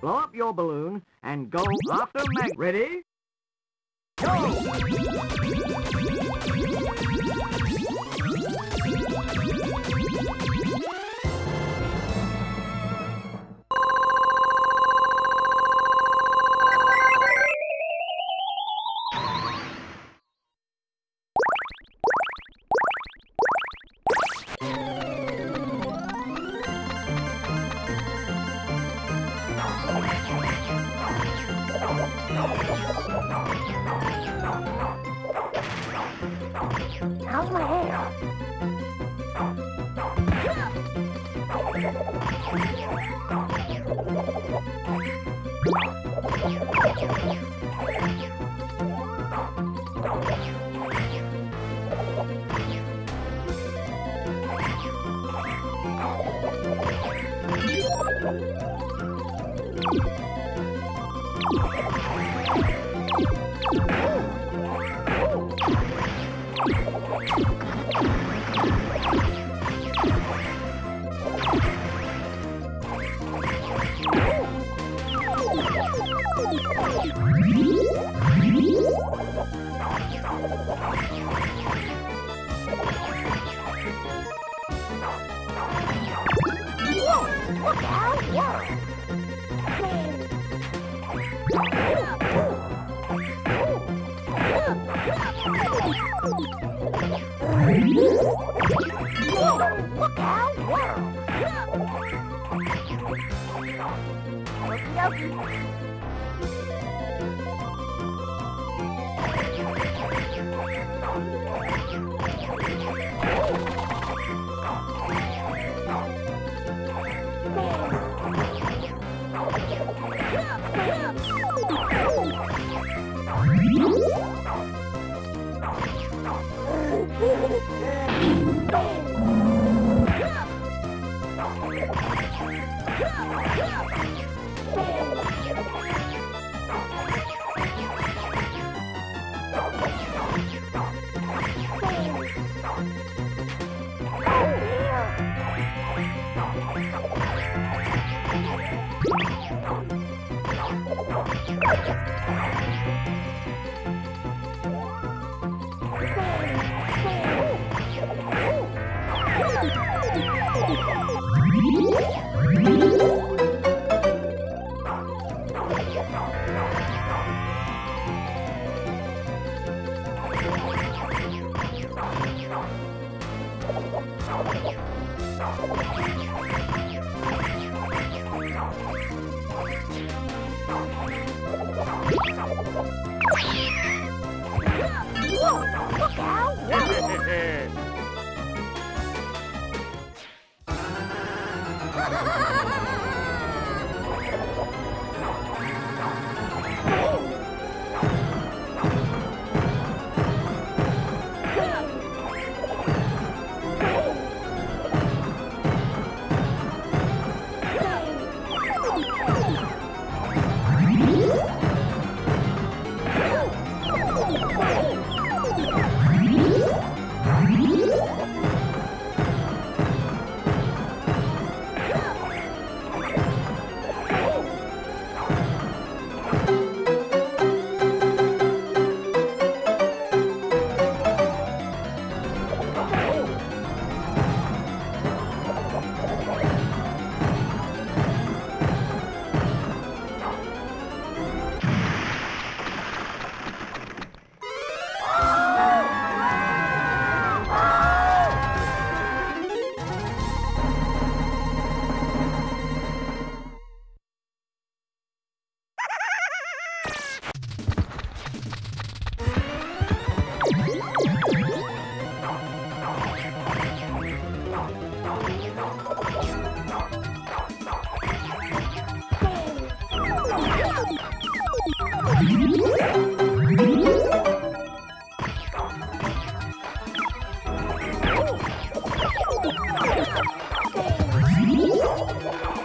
Blow up your balloon and go after Meg. Ready? Go! Oh, my God. Okie dokie. Oh, my God.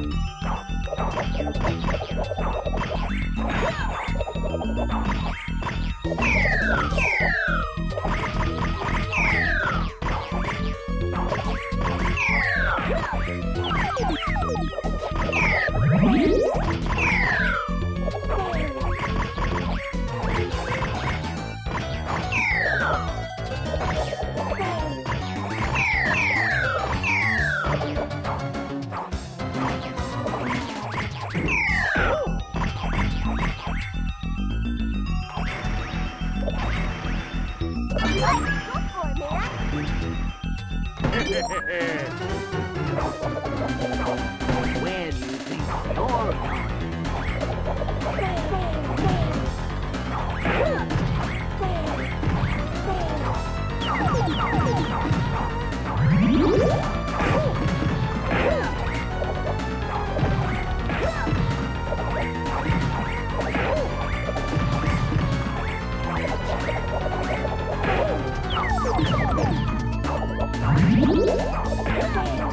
Good Woo!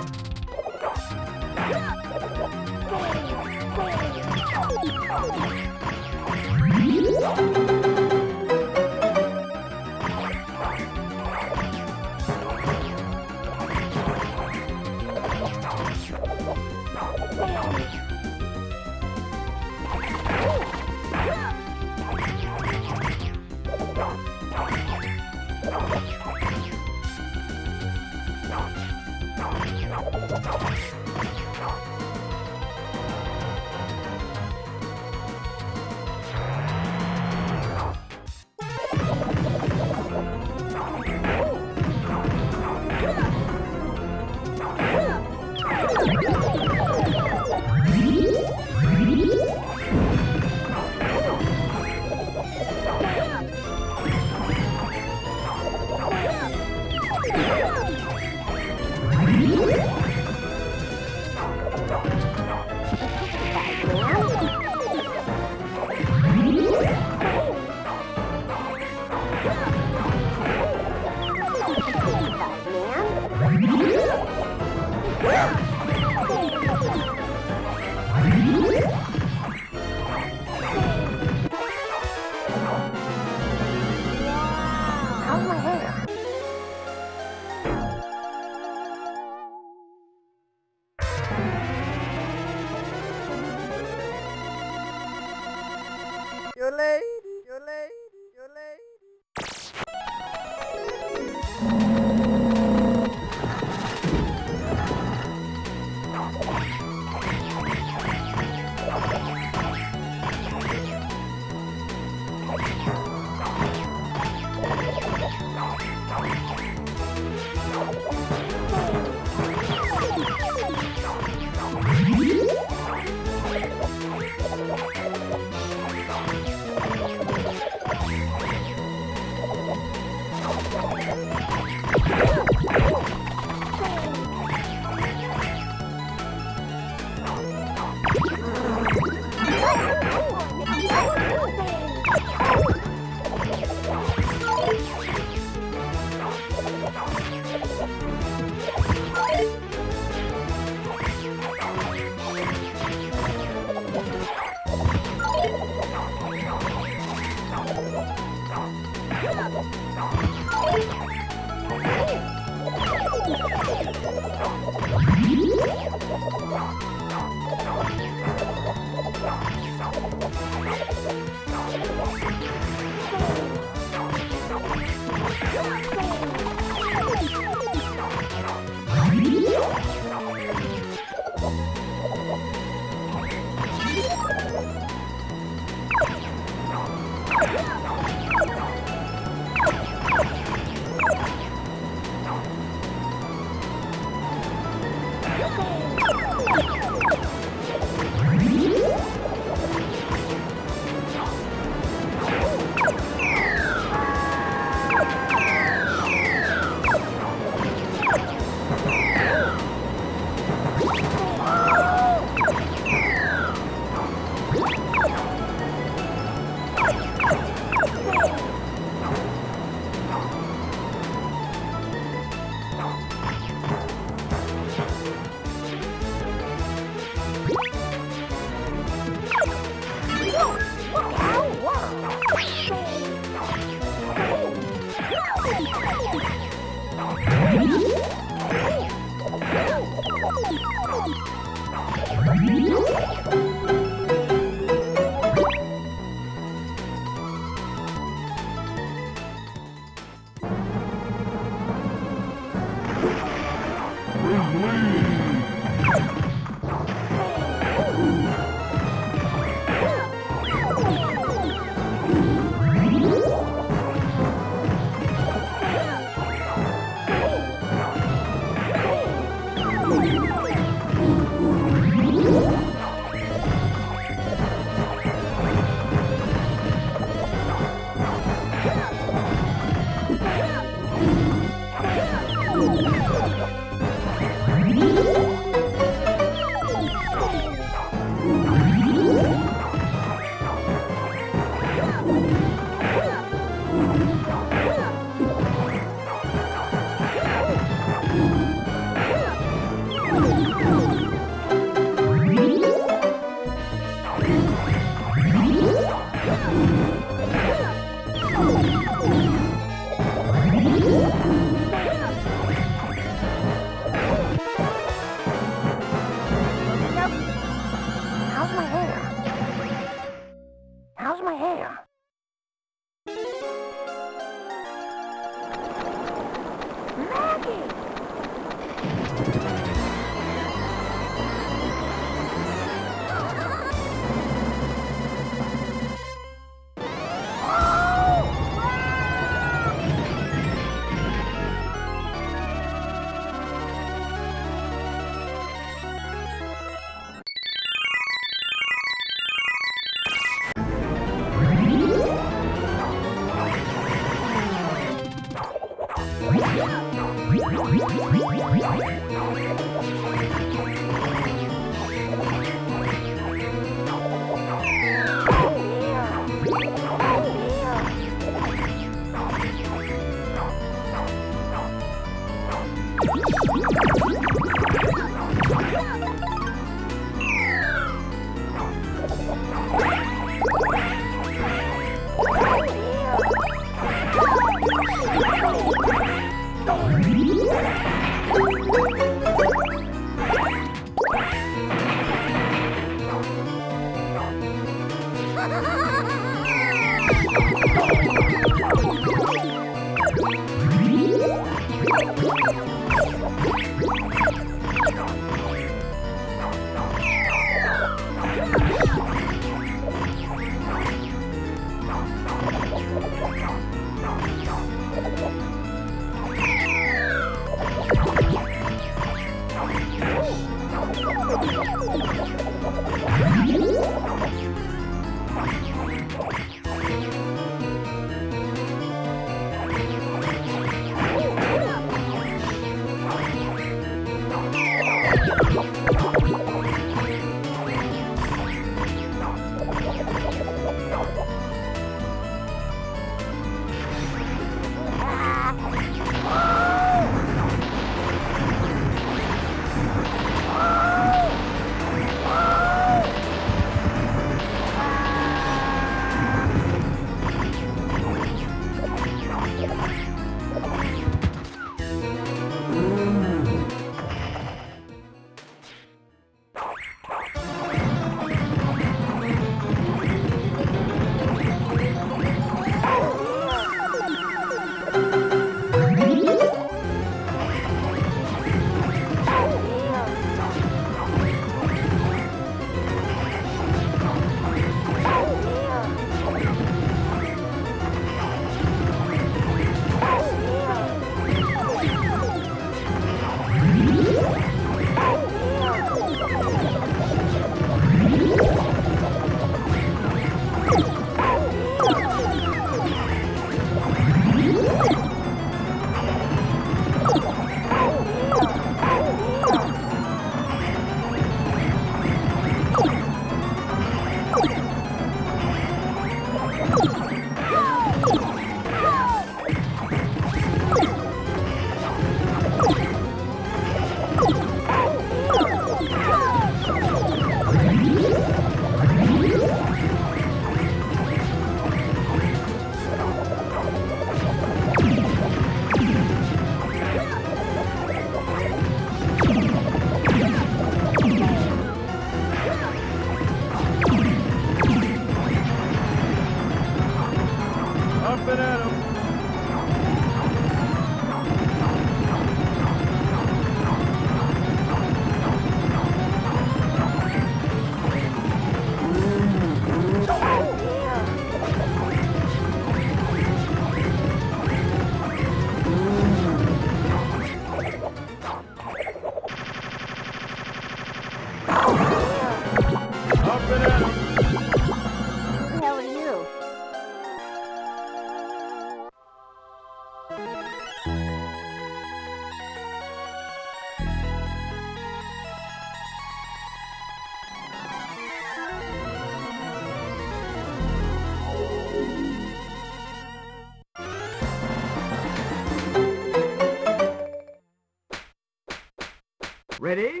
Ready?